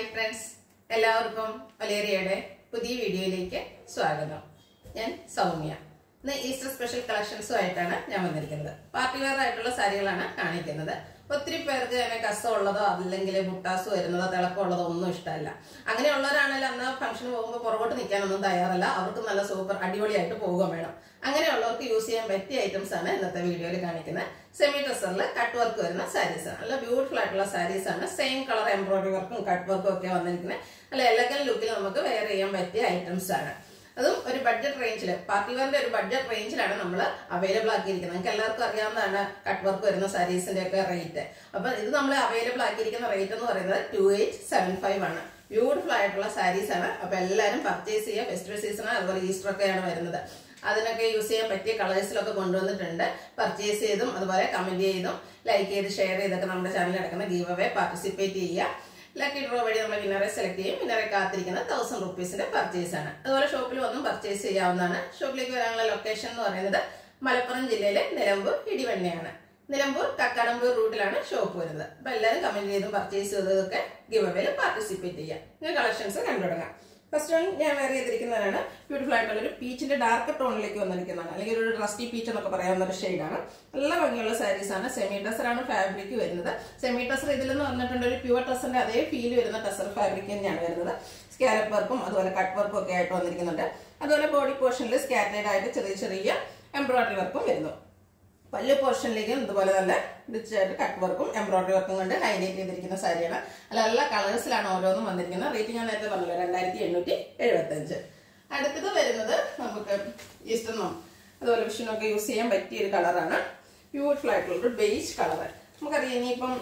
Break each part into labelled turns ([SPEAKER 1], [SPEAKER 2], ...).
[SPEAKER 1] Hi friends. എല്ലാവർക്കും ഒലേറിയയുടെ പുതിയ വീഡിയോയിലേക്ക് സ്വാഗതം. ഞാൻ സൗമ്യ. ഇന്ന് ഈസ്റ്റർ സ്പെഷ്യൽ കളക്ഷൻസുമായിട്ടാണ് ഞാൻ വന്നിരിക്കുന്നത്. പാർട്ടി വെയർ ആയിട്ടുള്ള സാരികളാണ് കാണിക്കുന്നത്. ഒത്തിരി പേർക്ക് തന്നെ ഉള്ളതോ അല്ലെങ്കിൽ മുട്ടാസ് വരുന്നതോ തിളക്കമുള്ളതോ ഒന്നും ഇഷ്ടമല്ല. അങ്ങനെയുള്ളവരാണെങ്കിൽ അന്ന് ഫംഗ്ഷന് പോകുമ്പോൾ പുറകോട്ട് നിൽക്കാനൊന്നും തയ്യാറല്ല. അവർക്ക് നല്ല സൂപ്പർ അടിപൊളിയായിട്ട് പോകാൻ വേണം. അങ്ങനെയുള്ളവർക്ക് യൂസ് ചെയ്യാൻ പറ്റിയ ഐറ്റംസ് ആണ് ഇന്നത്തെ വീഡിയോയിൽ കാണിക്കുന്നത്. സെമി ഡ്രസ്സറിൽ കട്ട് വർക്ക് വരുന്ന സാരീസ് നല്ല ബ്യൂട്ടിഫുൾ ആയിട്ടുള്ള സാരീസ് ആണ്. സെയിം കളർ എംബ്രോയിഡറി വർക്കും കട്ട് വർക്കും ഒക്കെ വന്നിരിക്കുന്നത്. നല്ല എലഗൻ ലുക്കിൽ നമുക്ക് വെയർ ചെയ്യാൻ പറ്റിയ ഐറ്റംസ് ആണ്. അതും ഒരു ബഡ്ജറ്റ് റേഞ്ചിൽ പാർട്ടി വെയറിന്റെ ഒരു ബഡ്ജറ്റ് റേഞ്ചിലാണ് നമ്മൾ അവൈലബിൾ ആക്കിയിരിക്കുന്നത്. നിങ്ങൾക്ക് എല്ലാവർക്കും അറിയാവുന്നതാണ് കട്ട് വർക്ക് വരുന്ന സാരീസിന്റെ ഒക്കെ റേറ്റ് അപ്പൊ ഇത് നമ്മൾ അവൈലബിൾ ആക്കിയിരിക്കുന്ന റേറ്റ് എന്ന് പറയുന്നത് ടു എയ്റ്റ് സെവൻ ഫൈവ് ആണ്. ബ്യൂട്ടിഫുൾ ആയിട്ടുള്ള സാരീസ് ആണ്. അപ്പൊ എല്ലാവരും പർച്ചേസ് ചെയ്യുക. ഫെസ്റ്റിവൽ സീസൺ അതുപോലെ ഈസ്റ്റർ ഒക്കെയാണ് വരുന്നത്. അതിനൊക്കെ യൂസ് ചെയ്യാൻ പറ്റിയ കളേഴ്സിലൊക്കെ കൊണ്ടുവന്നിട്ടുണ്ട്. പർച്ചേസ് ചെയ്തും അതുപോലെ കമന്റ് ചെയ്തും ലൈക്ക് ചെയ്ത് ഷെയർ ചെയ്തൊക്കെ നമ്മുടെ ചാനലിൽ നടക്കുന്ന ഗീവ് അവേ പാർട്ടിസിപ്പേറ്റ് ചെയ്യുക. ലക്കി ഡ്രോ വഴി നമ്മൾ വിന്നറെ സെലക്ട് ചെയ്യും. വിന്നറെ കാത്തിരിക്കുന്ന തൗസൻഡ് റുപ്പീസിന്റെ പർച്ചേസ് ആണ്. അതുപോലെ ഷോപ്പിൽ വന്നും പർച്ചേസ് ചെയ്യാവുന്നതാണ്. ഷോപ്പിലേക്ക് വരാനുള്ള ലൊക്കേഷൻ എന്ന് പറയുന്നത് മലപ്പുറം ജില്ലയിലെ നിലമ്പൂർ ഇടിവണ്ണയാണ്. നിലമ്പൂർ കക്കാടമ്പൂർ റൂട്ടിലാണ് ഷോപ്പ് വരുന്നത്. അപ്പൊ എല്ലാവരും കമന്റ് ചെയ്തും പർച്ചേസ് ചെയ്തതൊക്കെ ഗിവ് അവേയിൽ പാർട്ടിസിപ്പേറ്റ് ചെയ്യാം. കളക്ഷൻസ് കണ്ടു തുടങ്ങാം ഫസ്റ്റ് ടൈം ഞാൻ വെയർ ചെയ്തിരിക്കുന്നതാണ് ബ്യൂട്ടിഫുൾ ആയിട്ടുള്ള ഒരു പീച്ചിന്റെ ഡാർക്ക് ടോണിലേക്ക് വന്നിരിക്കുന്നതാണ്. അല്ലെങ്കിൽ ഒരു റസ്റ്റി പീച്ച് എന്നൊക്കെ പറയാവുന്ന ഒരു ഷെയ്ഡാണ് നല്ല ഭംഗിയുള്ള ആണ്. സെമി ടെസർ ആണ് ഫാബ്രിക് വരുന്നത്. സെമി ടെസർ ഇതിലെന്ന് പറഞ്ഞിട്ടുണ്ട് ഒരു പ്യുവർ ടെസറിന്റെ അതേ ഫീൽ വരുന്ന ടെസർ ഫാബ്രിക് തന്നെയാണ് വരുന്നത്. സ്കാലപ്പ് വർക്കും അതുപോലെ കട്ട് വർക്കും ഒക്കെ ആയിട്ട് വന്നിരിക്കുന്നുണ്ട്. അതുപോലെ ബോഡി പോർഷനിൽ സ്കാറ്റേഡ് ആയിട്ട് ചെറിയ ചെറിയ എംബ്രോയിഡറി വർക്കും വരുന്നു. പല്ല് പോർഷനിലേക്കും ഇതുപോലെ നല്ല റിച്ച് ആയിട്ട് കട്ട് വർക്കും എംബ്രോയിഡറി വർക്കും കൊണ്ട് ഹൈലൈറ്റ് ചെയ്തിരിക്കുന്ന സാരിയാണ്. അല്ല എല്ലാ കളേഴ്സിലാണ് ഓരോന്നും വന്നിരിക്കുന്നത്. റേറ്റ് ഞാൻ നേരത്തെ പറഞ്ഞല്ലോ രണ്ടായിരത്തി എണ്ണൂറ്റി എഴുപത്തി അഞ്ച് അടുത്തത് വരുന്നത് നമുക്ക് ഈസ്റ്ററിനും അതുപോലെ വിഷുവിനൊക്കെ യൂസ് ചെയ്യാൻ പറ്റിയ ഒരു കളറാണ്. ബ്യൂട്ടിഫുൾ ആയിട്ടുള്ള ഒരു ബേജ് കളർ നമുക്കറിയാം ഇനിയിപ്പം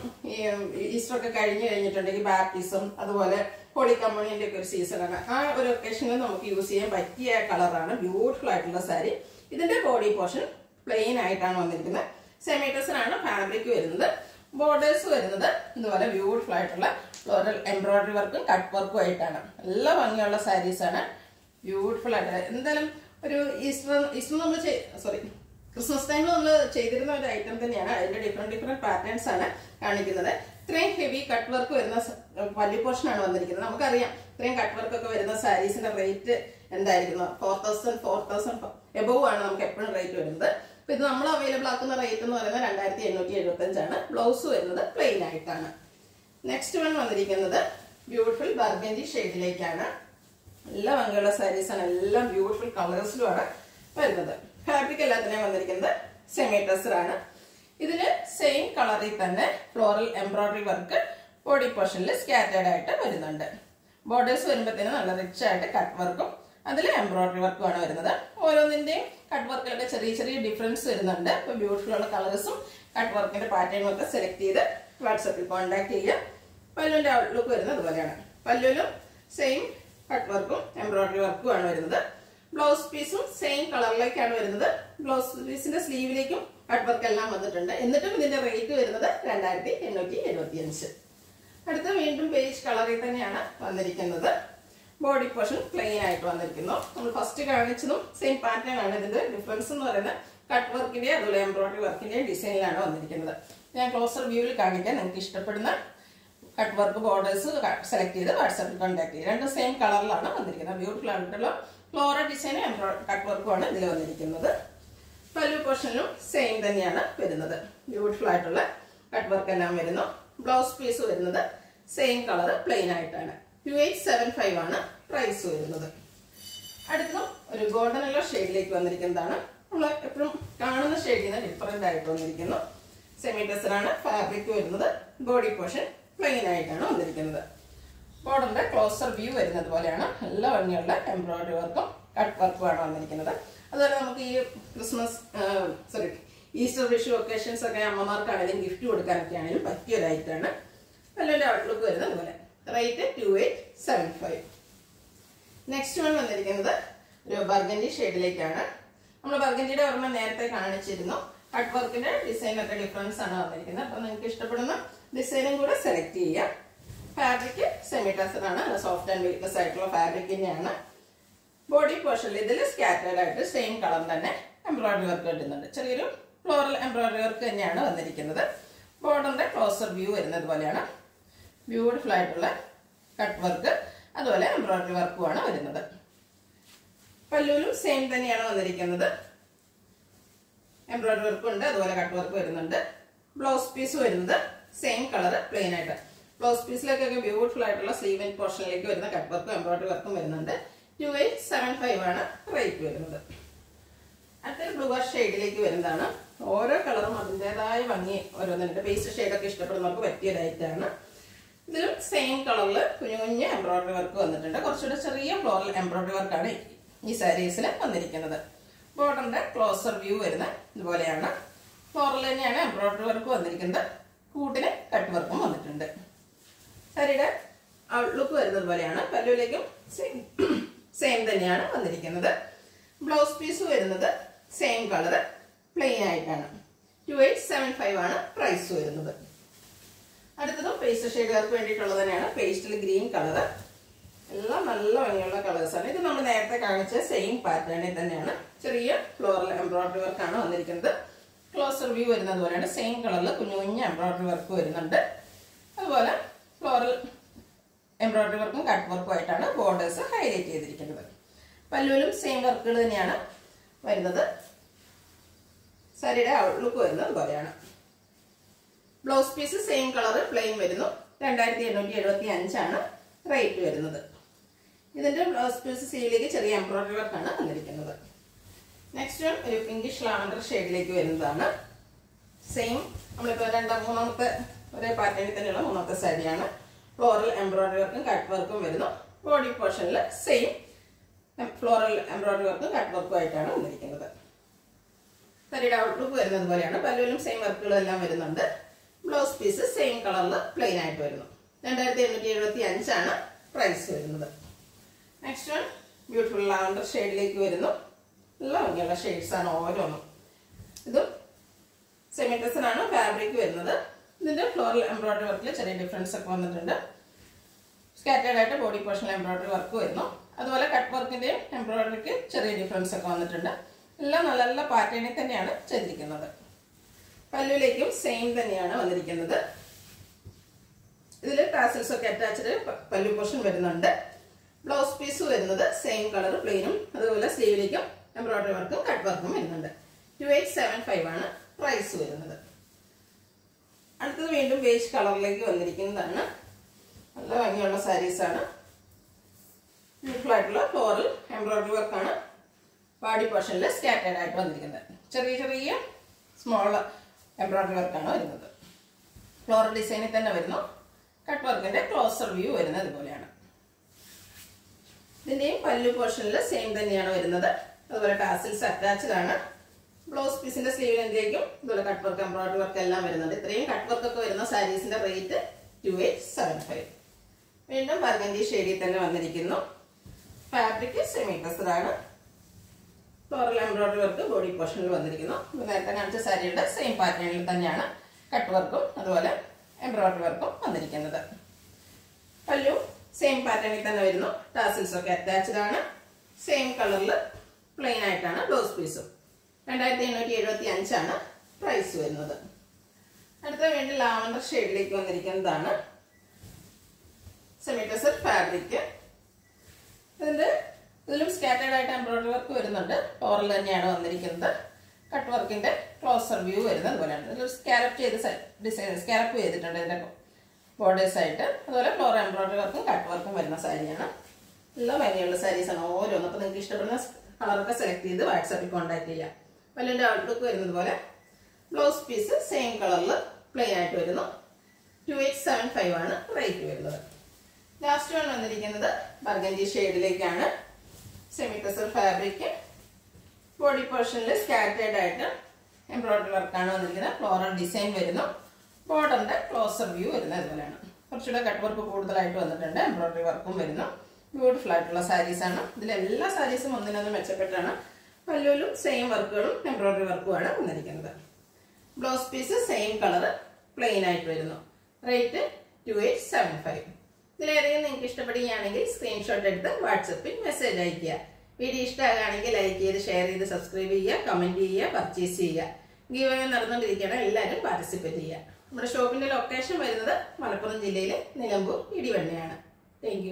[SPEAKER 1] ഈസ്റ്റർ ഒക്കെ കഴിഞ്ഞ് കഴിഞ്ഞിട്ടുണ്ടെങ്കിൽ ബാപ്റ്റിസം അതുപോലെ ഹോളി കമ്മ്യൂണിന്റെ ഒക്കെ ഒരു സീസണാണ് ആ ഒരു ഒക്കേഷനിൽ നമുക്ക് യൂസ് ചെയ്യാൻ പറ്റിയ കളറാണ് ബ്യൂട്ടിഫുൾ ആയിട്ടുള്ള സാരി. ഇതിന്റെ ബോഡി പോർഷൻ പ്ലെയിൻ ആയിട്ടാണ് വന്നിരിക്കുന്നത്. സെമീറ്റസിനാണ് ഫാബ്രിക് വരുന്നത്. ബോർഡേഴ്സ് വരുന്നത് ഇതുപോലെ ബ്യൂട്ടിഫുൾ ആയിട്ടുള്ള ഫ്ലോറൽ എംബ്രോയിഡറി വർക്കും കട്ട് വർക്കും ആയിട്ടാണ്. നല്ല ഭംഗിയുള്ള സാരീസ് ആണ്. ബ്യൂട്ടിഫുൾ ആയിട്ട്. എന്തായാലും ഒരു ഈസ്റ്റർ ഈസ്റ്റർ നമ്മൾ സോറി ക്രിസ്മസ് ടൈമിൽ നമ്മൾ ചെയ്തിരുന്ന ഒരു ഐറ്റം തന്നെയാണ്. അതിന്റെ ഡിഫറെന്റ് ഡിഫറെന്റ് പാറ്റേൺസ് ആണ് കാണിക്കുന്നത്. ഇത്രയും ഹെവി കട്ട് വർക്ക് വരുന്ന വലിയ പോർഷൻ ആണ് വന്നിരിക്കുന്നത്. നമുക്കറിയാം ഇത്രയും കട്ട് വർക്ക് ഒക്കെ വരുന്ന സാരീസിന്റെ rate എന്തായിരിക്കുന്നു? Four thousand four thousand above ആണ് നമുക്ക് എപ്പോഴും റേറ്റ് വരുന്നത്. അപ്പൊ ഇത് നമ്മൾ അവൈലബിൾ ആക്കുന്ന റേറ്റ് എന്ന് പറയുന്നത് രണ്ടായിരത്തി എണ്ണൂറ്റി എഴുപത്തി അഞ്ചാണ് ബ്ലൗസ് വരുന്നത് പ്ലെയിൻ ആയിട്ടാണ്. നെക്സ്റ്റ് വൺ വന്നിരിക്കുന്നത് ബ്യൂട്ടിഫുൾ ബർഗൻഡി ഷെയ്ഡിലേക്കാണ് എല്ലാ ഭംഗിയുള്ള സാരീസ് ആണ്. എല്ലാം ബ്യൂട്ടിഫുൾ കളേഴ്സിലുമാണ് വരുന്നത്. ഫാബ്രിക് എല്ലാത്തിനെയും വന്നിരിക്കുന്നത് സെമി ഡ്രസ്സറാണ് ഇതിന് സെയിം കളറിൽ തന്നെ ഫ്ലോറൽ എംബ്രോയിഡറി വർക്ക് ബോഡി പോർഷനിൽ സ്കാറ്റേഡ് ആയിട്ട് വരുന്നുണ്ട്. ബോർഡേഴ്സ് വരുമ്പോഴത്തേനും നല്ല റിച്ച് ആയിട്ട് കട്ട് വർക്കും അതിൽ എംബ്രോയ്ഡറി വർക്കും ആണ് വരുന്നത്. ഓരോന്നിന്റെയും കട്ട് വർക്കിലൊക്കെ ചെറിയ ചെറിയ ഡിഫറൻസ് വരുന്നുണ്ട്. അപ്പൊ ബ്യൂട്ടിഫുൾ ഉള്ള കളേഴ്സും കട്ട് വർക്കിന്റെ പാറ്റേണും ഒക്കെ സെലക്ട് ചെയ്ത് വാട്സപ്പിൽ കോൺടാക്ട് ചെയ്യുക. പല്ലുവിന്റെ ഔട്ട്ലുക്ക് വരുന്നത് അതുപോലെയാണ്. പല്ലുവിലും സെയിം കട്ട് വർക്കും എംബ്രോയ്ഡറി വർക്കും ആണ് വരുന്നത്. ബ്ലൗസ് പീസും സെയിം കളറിലേക്കാണ് വരുന്നത്. ബ്ലൗസ് പീസിന്റെ സ്ലീവിലേക്കും കട്ട് വർക്ക് എല്ലാം വന്നിട്ടുണ്ട്. എന്നിട്ടും ഇതിന്റെ റേറ്റ് വരുന്നത് രണ്ടായിരത്തി എണ്ണൂറ്റി എഴുപത്തി അഞ്ച് അടുത്ത വീണ്ടും പേജ് കളറിൽ തന്നെയാണ് വന്നിരിക്കുന്നത്. ബോഡി പോർഷൻ പ്ലെയിൻ ആയിട്ട് വന്നിരിക്കുന്നു. നമ്മൾ ഫസ്റ്റ് കാണിച്ചതും സെയിം പാറ്റേൺ ആണ് ഇതിന്റെ ഡിഫറൻസ് എന്ന് പറയുന്നത്. കട്ട് വർക്കിന്റെ അതുപോലെ എംബ്രോയിഡറി വർക്കിന്റെ ഡിസൈനിലാണ് വന്നിരിക്കുന്നത്. ഞാൻ ക്ലോസർ വ്യൂവിൽ കാണിക്കാൻ നിങ്ങൾക്ക് ഇഷ്ടപ്പെടുന്ന കട്ട് വർക്ക് ബോർഡേഴ്സ് സെലക്ട് ചെയ്ത് വാട്സാപ്പിൽ കോൺടാക്ട് ചെയ്യുക രണ്ട് സെയിം കളറിലാണ് വന്നിരിക്കുന്നത്. ബ്യൂട്ടിഫുൾ ആയിട്ടുള്ള ഫ്ലോറൽ ഡിസൈനും എംബ്രോയിഡറി കട്ട് വർക്കുമാണ് ഇതിൽ വന്നിരിക്കുന്നത്. പല്ലു പോർഷനിലും സെയിം തന്നെയാണ് വരുന്നത്. ബ്യൂട്ടിഫുൾ ആയിട്ടുള്ള കട്ട് വർക്ക് എല്ലാം വരുന്നു. ബ്ലൗസ് പീസ് വരുന്നത് സെയിം കളർ പ്ലെയിൻ ആയിട്ടാണ്. ടു എയ്റ്റ് സെവൻ ഫൈവ് ആണ് പ്രൈസ് വരുന്നത്. അടുത്തും ഒരു ഗോൾഡൻ യെല്ലോ ഷെയ്ഡിലേക്ക് വന്നിരിക്കുന്നതാണ്. നമ്മൾ എപ്പോഴും കാണുന്ന ഷെയ്ഡിൽ നിന്ന് ഡിഫറെന്റ് ആയിട്ട് വന്നിരിക്കുന്നു. സെമി ടെസറാണ് ഫാബ്രിക് വരുന്നത്. ബോഡി പോർഷൻ പ്ലെയിൻ ആയിട്ടാണ് വന്നിരിക്കുന്നത്. ബോർഡറിന്റെ ക്ലോസർ വ്യൂ വരുന്നത് പോലെയാണ്. നല്ല ഭംഗിയുള്ള എംബ്രോയിഡറി വർക്കും കട്ട് വർക്കും ആണ് വന്നിരിക്കുന്നത്. അതുപോലെ നമുക്ക് ഈ Christmas sorry Easter Vishu occasions ഒക്കെ അമ്മമാർക്കാണെങ്കിലും ഗിഫ്റ്റ് കൊടുക്കാനൊക്കെ ആണെങ്കിലും പറ്റിയ ഐറ്റാണ് നല്ലൊരു ഔട്ട്ലുക്ക് വരുന്നത് പോലെ. Rate two eight seven five next one വന്നിരിക്കുന്നത് ഒരു ബർഗഞ്ചി ഷെയ്ഡിലേക്കാണ്. നമ്മൾ ബർഗഞ്ചിയുടെ ഓർമ്മ നേരത്തെ കാണിച്ചിരുന്നു. കട്ട് വർക്കിന്റെ ഡിസൈനൊക്കെ ഡിഫറൻസ് ആണ് വന്നിരിക്കുന്നത്. അപ്പൊ നിങ്ങൾക്ക് ഇഷ്ടപ്പെടുന്ന ഡിസൈനും കൂടെ സെലക്ട് ചെയ്യാം. ഫാബ്രിക് സെമി ആണ്. സോഫ്റ്റ് ആൻഡ് വെയിറ്റ്ലെസ് ആയിട്ടുള്ള ഫാബ്രിക് തന്നെയാണ്. ബോഡി പോർഷനിൽ ഇതിൽ സ്കാറ്റേഡ് ആയിട്ട് സെയിം കളർ തന്നെ എംബ്രോയിഡറി വർക്ക് കിട്ടുന്നുണ്ട്. ചെറിയൊരു ഫ്ലോറൽ എംബ്രോയിഡറി വർക്ക് തന്നെയാണ് വന്നിരിക്കുന്നത്. ബോർഡറിന്റെ ക്ലോസർ വ്യൂ വരുന്നത് പോലെയാണ്. ബ്യൂട്ടിഫുൾ ആയിട്ടുള്ള കട്ട് വർക്ക് അതുപോലെ എംബ്രോയിഡറി വർക്കുമാണ് വരുന്നത്. പല്ലൂലും സെയിം തന്നെയാണ് വന്നിരിക്കുന്നത്. എംബ്രോയിഡറി വർക്കും ഉണ്ട് അതുപോലെ കട്ട് വർക്ക് വരുന്നുണ്ട്. ബ്ലൗസ് പീസ് വരുന്നത് സെയിം കളർ പ്ലെയിൻ ആയിട്ട്. ബ്ലൗസ് പീസിലേക്കൊക്കെ ബ്യൂട്ടിഫുൾ ആയിട്ടുള്ള സ്ലീവ് ആൻഡ് പോർഷനിലേക്ക് വരുന്ന കട്ട് വർക്കും എംബ്രോയിഡറി വർക്കും വരുന്നുണ്ട്. ടു എയ്റ്റ് സെവൻ ഫൈവ് ആണ് റേറ്റ് വരുന്നത്. അടുത്തൊരു ബ്ലൂ ഷെയ്ഡിലേക്ക് വരുന്നതാണ്. ഓരോ കളറും അതിന്റെതായ ഭംഗി. ഓരോന്നുണ്ട് പേസ്റ്റ് ഷെയ്ഡൊക്കെ ഇഷ്ടപ്പെടുന്നവർക്ക് പറ്റിയ ലൈറ്റാണ് ഇതിലും സെയിം കളറിൽ കുഞ്ഞു കുഞ്ഞ് എംബ്രോയിഡറി വർക്ക് വന്നിട്ടുണ്ട്. കുറച്ചുകൂടെ ചെറിയ ഫ്ലോറൽ എംബ്രോയിഡറി വർക്കാണ് ഈ സാരീസിൽ വന്നിരിക്കുന്നത്. ബോർഡറിന്റെ ക്ലോസർ വ്യൂ വരുന്ന ഇതുപോലെയാണ്. ഫ്ലോറൽ തന്നെയാണ് എംബ്രോയിഡറി വർക്ക് വന്നിരിക്കുന്നത്. കൂട്ടിന് കട്ട് വർക്കും വന്നിട്ടുണ്ട്. സാരിയുടെ ഔട്ട്ലുക്ക് വരുന്നത് പോലെയാണ്. പല്ലുവിലേക്കും സെയിം സെയിം തന്നെയാണ് വന്നിരിക്കുന്നത്. ബ്ലൗസ് പീസ് വരുന്നത് സെയിം കളർ പ്ലെയിൻ ആയിട്ടാണ്. ടു എയ്റ്റ് സെവൻ ഫൈവ് ആണ് പ്രൈസ് വരുന്നത്. പേസ്റ്റ് ഷെയ്ഡുകാർക്ക് വേണ്ടിയിട്ടുള്ളത് തന്നെയാണ്. പേസ്റ്റിൽ ഗ്രീൻ കളർ എല്ലാം നല്ല ഭംഗിയുള്ള കളേഴ്സാണ് ഇത് നമ്മൾ നേരത്തെ കാണിച്ച സെയിം പാറ്റേണിൽ തന്നെയാണ്. ചെറിയ ഫ്ലോറൽ എംബ്രോയിഡറി വർക്കാണ് വന്നിരിക്കുന്നത്. ക്ലോസർ വ്യൂ വരുന്നത് പോലെയാണ്. സെയിം കളറിൽ കുഞ്ഞു കുഞ്ഞു എംബ്രോയിഡറി വർക്ക് വരുന്നുണ്ട്. അതുപോലെ ഫ്ലോറൽ എംബ്രോയിഡറി വർക്കും കട്ട് വർക്കും ആയിട്ടാണ് ബോർഡേഴ്സ് ഹൈലൈറ്റ് ചെയ്തിരിക്കുന്നത്. പല്ലുവിലും സെയിം വർക്കുകൾ തന്നെയാണ് വരുന്നത്. സാരിയുടെ ഔട്ട്ലുക്ക് വരുന്നത് പോലെയാണ്. Blouse piece same colour plain വരുന്നു. രണ്ടായിരത്തി എണ്ണൂറ്റി എഴുപത്തി അഞ്ചാണ് റേറ്റ് വരുന്നത്. ഇതിന്റെ ബ്ലൗസ് പീസ് സീലിലേക്ക് ചെറിയ എംബ്രോയിഡറി വർക്കാണ് വന്നിരിക്കുന്നത് നെക്സ്റ്റ് വൺ ഒരു പിങ്കിഷ് ലാവൻഡർ ഷെയ്ഡിലേക്ക് വരുന്നതാണ്. സെയിം നമ്മളിപ്പോൾ രണ്ടാം മൂന്നാമത്തെ ഒരേ പാറ്റേണിൽ തന്നെയുള്ള മൂന്നാമത്തെ സാരിയാണ് ഫ്ലോറൽ എംബ്രോയിഡറി വർക്കും കട്ട് വർക്കും വരുന്നു. ബോഡി പോർഷനിൽ സെയിം ഫ്ലോറൽ എംബ്രോയിഡറി വർക്കും കട്ട് വർക്കും ആയിട്ടാണ് വന്നിരിക്കുന്നത് സാരിയുടെ ഔട്ട്ലുക്ക് വരുന്നത് പോലെയാണ്. പല്ലുവിലും സെയിം വർക്കുകളെല്ലാം വരുന്നുണ്ട്. ബ്ലൗസ് പീസ് സെയിം കളറിൽ പ്ലെയിൻ ആയിട്ട് വരുന്നു. രണ്ടായിരത്തി എണ്ണൂറ്റി എഴുപത്തി അഞ്ചാണ് പ്രൈസ് വരുന്നത്. നെക്സ്റ്റ് വൺ ബ്യൂട്ടിഫുൾ ലാവൻഡർ ഷെയ്ഡിലേക്ക് വരുന്നു. നല്ല ഭംഗിയുള്ള ആണ് ഓരോന്നും. ഇതും സെമി ആണ് ഫാബ്രിക് വരുന്നത്. ഇതിന്റെ ഫ്ലോറൽ എംബ്രോയിഡറി വർക്കിൽ ചെറിയ ഡിഫറൻസ് ഒക്കെ വന്നിട്ടുണ്ട്. സ്കാറ്റേഡ് ആയിട്ട് ബോഡി പോർഷനിൽ എംബ്രോയിഡറി വർക്ക് വരുന്നു. അതുപോലെ കട്ട് വർക്കിന്റെയും എംബ്രോയിഡറിക്ക് ചെറിയ ഡിഫറൻസ് ഒക്കെ വന്നിട്ടുണ്ട്. എല്ലാം നല്ല നല്ല പാറ്റേണിൽ തന്നെയാണ് ചെയ്തിരിക്കുന്നത്. പല്ലുവിലേക്കും സെയിം തന്നെയാണ് വന്നിരിക്കുന്നത്. ഇതിൽ ടാസൽസ് ഒക്കെ അറ്റാച്ച്ഡ് പല്ലു പോർഷൻ വരുന്നുണ്ട്. ബ്ലൗസ് പീസ് വരുന്നത് സെയിം കളർ പ്ലെയിനും അതുപോലെ സ്ലീവിലേക്കും എംബ്രോയിഡറി വർക്കും കട്ട് വർക്കും വരുന്നുണ്ട്. ടു എയ്റ്റ് സെവൻ ഫൈവ് ആണ് പ്രൈസ് വരുന്നത്. അടുത്തത് വീണ്ടും ബേജ് കളറിലേക്ക് വന്നിരിക്കുന്നതാണ്. നല്ല ഭംഗിയുള്ള സാരീസ് ആണ്. ബ്യൂട്ടിഫുൾ ആയിട്ടുള്ള ഫ്ലോറൽ എംബ്രോയിഡറി വർക്കാണ് ബാഡി പോർഷനിൽ സ്കാറ്റേഡ് ആയിട്ട് വന്നിരിക്കുന്നത്. ചെറിയ ചെറിയ സ്മോൾ എംബ്രോയിഡറി വർക്കാണ് വരുന്നത് ഫ്ലോറൽ ഡിസൈനിൽ തന്നെ വരുന്നു. കട്ട് വർക്കിന്റെ ക്ലോസർ വ്യൂ വരുന്നത് ഇതുപോലെയാണ്. ഇതിന്റെയും പല്ലു പോർഷനിൽ സെയിം തന്നെയാണ് വരുന്നത്. അതുപോലെ ടാസിൽസ് അറ്റാച്ച്ഡ് ആണ്. ബ്ലൗസ് പീസിന്റെ സ്ലീവിനെന്തിലേക്കും ഇതുപോലെ കട്ട് വർക്ക് എംബ്രോയിഡറി വർക്ക് എല്ലാം വരുന്നുണ്ട്. ഇത്രയും കട്ട് വർക്ക് ഒക്കെ വരുന്ന സാരീസിന്റെ rate two eight seven five വീണ്ടും ബർഗൻഡി ഷെയ്ഡിൽ തന്നെ വന്നിരിക്കുന്നു. ഫാബ്രിക് സെമി ആണ്. ഫ്ലോറൽ എംബ്രോയിഡറി വർക്ക് ബോഡി പോർഷനിൽ വന്നിരിക്കുന്നു. നേരത്തെ കാണിച്ച സാരിയുടെ സെയിം പാറ്റേണിൽ തന്നെയാണ് കട്ട് വർക്കും അതുപോലെ എംബ്രോയിഡറി വർക്കും വന്നിരിക്കുന്നത്. പല്ലു സെയിം പാറ്റേണിൽ തന്നെ വരുന്നു. ടാസിൽസ് ഒക്കെ അറ്റാച്ച്ഡ് ആണ്. സെയിം കളറിൽ പ്ലെയിൻ ആയിട്ടാണ് ബ്ലൗസ് പീസും രണ്ടായിരത്തി എണ്ണൂറ്റി എഴുപത്തി അഞ്ചാണ് പ്രൈസ് വരുന്നത്. അടുത്ത വേണ്ടി ലാവണ്ടർ ഷെയ്ഡിലേക്ക് വന്നിരിക്കുന്നതാണ്. സെമിറ്റസർ ഫാബ്രിക് ആയിട്ട് എംബ്രോയിഡറി വർക്ക് വരുന്നുണ്ട്. ഫ്ലോറൽ തന്നെയാണ് വന്നിരിക്കുന്നത്. കട്ട് വർക്കിന്റെ ക്ലോസർ വ്യൂ വരുന്നത് അതുപോലെയാണ്. ഇതിൽ സ്കാരപ്പ് ചെയ്ത് ഡിസൈൻ സ്കാരപ്പ് ചെയ്തിട്ടുണ്ട് ഇതിന്റെ ബോർഡേഴ്സ് ആയിട്ട്. അതുപോലെ ഫ്ലോർ എംബ്രോയിഡറി വർക്കും കട്ട് വർക്കും വരുന്ന സാരിയാണ്. എല്ലാം ഭംഗിയുള്ള സാരീസാണ് ഓരോന്നും. അപ്പോൾ നിങ്ങൾക്ക് ഇഷ്ടപ്പെടുന്ന കളറൊക്കെ സെലക്ട് ചെയ്ത് വാട്സാപ്പിൽ കോൺടാക്ട് ചെയ്യാം. പല്ലിന്റെ ഔട്ട്ലുക്ക് വരുന്നത് പോലെ ബ്ലൗസ് പീസ് സെയിം കളറിൽ പ്ലെയിൻ ആയിട്ട് വരുന്നു. ടു എയ്റ്റ് സെവൻ ഫൈവ് ആണ് റേറ്റ് വരുന്നത്. ലാസ്റ്റ് വൺ വന്നിരിക്കുന്നത് ബർഗഞ്ചി ഷെയ്ഡിലേക്കാണ് സെമിറ്റസർ ഫാബ്രിക് ബോഡി പോർഷനിൽ സ്കാറ്റേഡ് ആയിട്ട് എംബ്രോയിഡറി വർക്കാണ് വന്നിരിക്കുന്നത്. ഫ്ലോറൽ ഡിസൈൻ വരുന്നു. ബോർഡറിന്റെ ക്ലോസർ വ്യൂ വരുന്നത് ഇതുപോലെയാണ്. കുറച്ചുകൂടെ കട്ട് വർക്ക് കൂടുതലായിട്ട് വന്നിട്ടുണ്ട്. എംബ്രോയിഡറി വർക്കും വരുന്നു. ബ്യൂട്ടിഫുൾ ആയിട്ടുള്ള സാരീസ് ആണ്. ഇതിൽ എല്ലാ സാരീസും ഒന്നിനൊന്നും മെച്ചപ്പെട്ടാണ്. പല്ലുവിലും സെയിം വർക്കുകളും എംബ്രോയിഡറി വർക്കുമാണ് വന്നിരിക്കുന്നത്. Blouse piece same colour plain ആയിട്ട് വരുന്നു. Rate two eight seven five ഇതിലേതെങ്കിലും നിങ്ങൾക്ക് ഇഷ്ടപ്പെടുകയാണെങ്കിൽ സ്ക്രീൻഷോട്ട് എടുത്ത് വാട്സപ്പിൽ മെസ്സേജ് അയക്കുക വീഡിയോ ഇഷ്ടമാകുകയാണെങ്കിൽ ലൈക്ക് ചെയ്ത് ഷെയർ ചെയ്ത് സബ്സ്ക്രൈബ് ചെയ്യുക കമന്റ് ചെയ്യുക പർച്ചേസ് ചെയ്യുക. ഗീവ് നടന്നുകൊണ്ടിരിക്കുകയാണ്. എല്ലാവരും പാർട്ടിസിപ്പേറ്റ് ചെയ്യുക. നമ്മുടെ ഷോപ്പിന്റെ ലൊക്കേഷൻ വരുന്നത് മലപ്പുറം ജില്ലയിലെ നിലമ്പൂർ ഇടിവണ്ണയാണ്. താങ്ക്